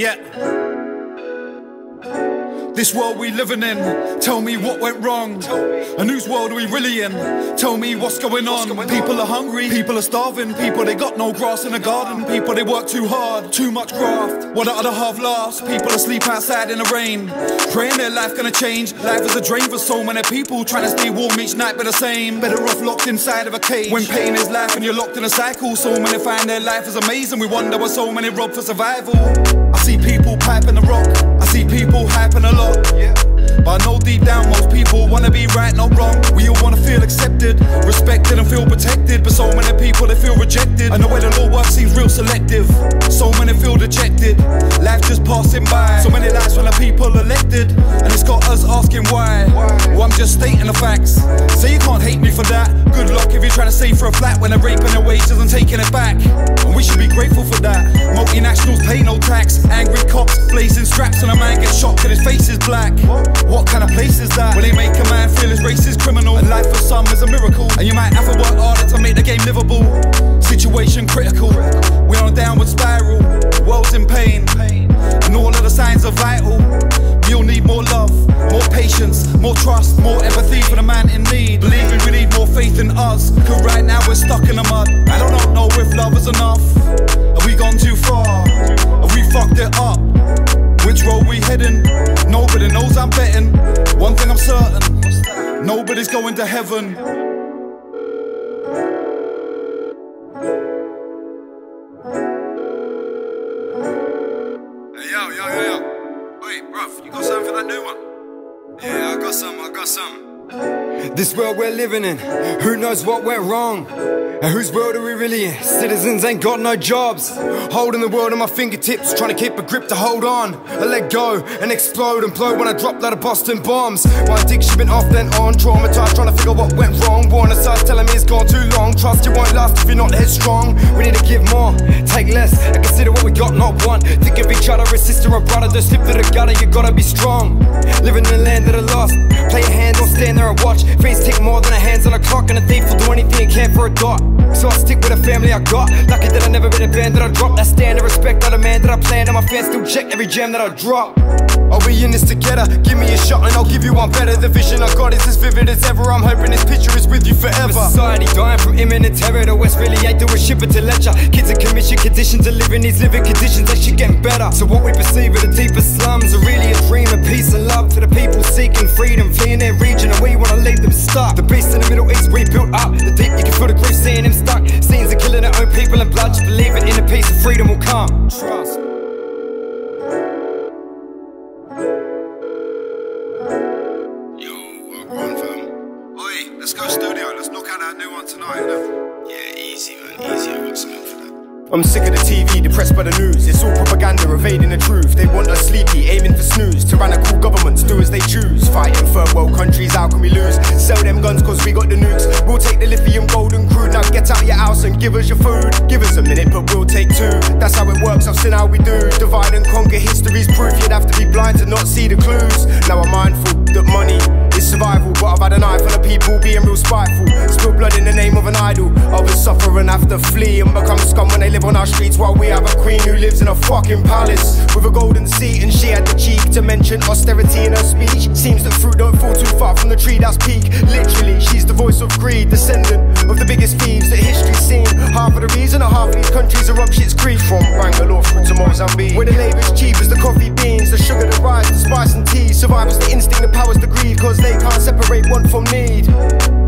Yeah. This world we living in, tell me what went wrong. And whose world are we really in? Tell me what's going on. People are hungry, people are starving, people they got no grass in the garden, people they work too hard, too much graft. What the other half lost, people asleep outside in the rain. Praying their life gonna change. Life is a drain for so many people, trying to stay warm each night but the same. Better off locked inside of a cage. When pain is life and you're locked in a cycle, so many find their life is amazing. We wonder why so many rob for survival. I see people piping the rock, I see people hyping a lot. But I know deep down most people wanna be right, not wrong. We all wanna feel accepted, respected, feel protected. But so many people they feel rejected. I know where the law works seems real selective. So many feel dejected. Life just passing by. So many lives when the people elected, and it's got us asking why. Well, I'm just stating the facts. So you can't hate me for that. Good luck if you're trying to save for a flat when they're raping their wages and taking it back. And we should be grateful for that. Multinationals pay no tax. Angry cops blazing straps, and a man gets shot till his face is black. What kind of place is that? Where they make a man feel his race is criminal. And life for some is a miracle. And you might have to trust, more empathy for the man in need. Believe we need more faith in us. Cause right now we're stuck in the mud. I don't know if love is enough. Have we gone too far? Have we fucked it up? Which road we heading? Nobody knows I'm betting. One thing I'm certain, nobody's going to heaven. Hey, yo, yo, yo, yo. Wait, bruv, you got something for that new one? Yeah, I got some, I got some. This world we're living in, who knows what went wrong? And whose world are we really in? Citizens ain't got no jobs. Holding the world in my fingertips, trying to keep a grip to hold on. I let go and explode and blow when I drop out of Boston bombs. My addiction been off then on, traumatized, trying to figure what went wrong. Born aside, telling me it's gone too long. Trust you won't last if you're not headstrong. We need to give more, take less, and consider what we got, not one. Think of each other as sister or brother, don't slip to the gutter, you gotta be strong. Living in the land of the lost, play a hand or stand there and watch. Face take more than a hands on a clock, and a thief will do anything he can for a dot. So I stick with the family I got. Lucky that I never been a band that I dropped That stand and respect of the man that I plan, and my fans still check every jam that I drop. Are we in this together? Give me a shot and I'll give you one better. The vision I got is as vivid as ever. I'm hoping this picture is with you forever. Society dying from imminent terror. The West really ain't doing shit but to lecture. Kids commission conditions to live in these living conditions. Shit getting better. So what we perceive are the deepest slums are really a dream of peace and love for the people seeking freedom, fleeing their region, and we wanna leave them stuck. The beast in the Middle East we built up. The deep you can feel the grief seeing him stuck. Scenes are killing their own people and blood. Just believe it in a peace of freedom will come. Trust. Let's go studio. Let's knock out that new one tonight, I'm sick of the TV, depressed by the news. It's all propaganda, evading the truth. They want us sleepy, aiming for snooze. Tyrannical governments do as they choose. Fighting third world countries, how can we lose? Sell them guns cause we got the nukes. We'll take the lithium, golden crude. Now get out your house and give us your food. Give us a minute, but we'll take two. That's how it works, I've seen how we do. Divide and conquer history's proof. You'd have to be blind to not see the clues. Now I'm mindful that money is survival, but I've had an eye for the people being real spiteful. Spill blood in the name of an idol suffer and have to flee and become scum when they live on our streets while we have a queen who lives in a fucking palace with a golden seat and she had the cheek to mention austerity in her speech. Seems that fruit don't fall too far from the tree that's peak. Literally, she's the voice of greed, descendant of the biggest thieves that history's seen. Half of the reason half of these countries are up shit's creek from Bangalore through to Mozambique, where the labour's cheap as the coffee beans, the sugar the rise, the spice and tea. Survivors, the instinct, the powers, the greed, cause they can't separate want from need.